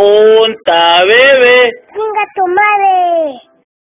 unta bebé. Venga, tu madre.